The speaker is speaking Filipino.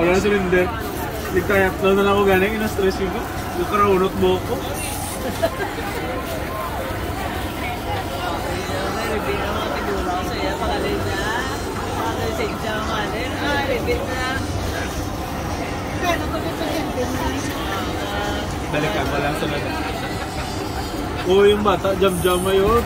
Wala na silinder. Nagtayap na lang ako ganing, ina-stress yun ko. Nagkaraunot mo ako. Balikan ko lang sa nag. Oo, yung bata, jam-jam yun.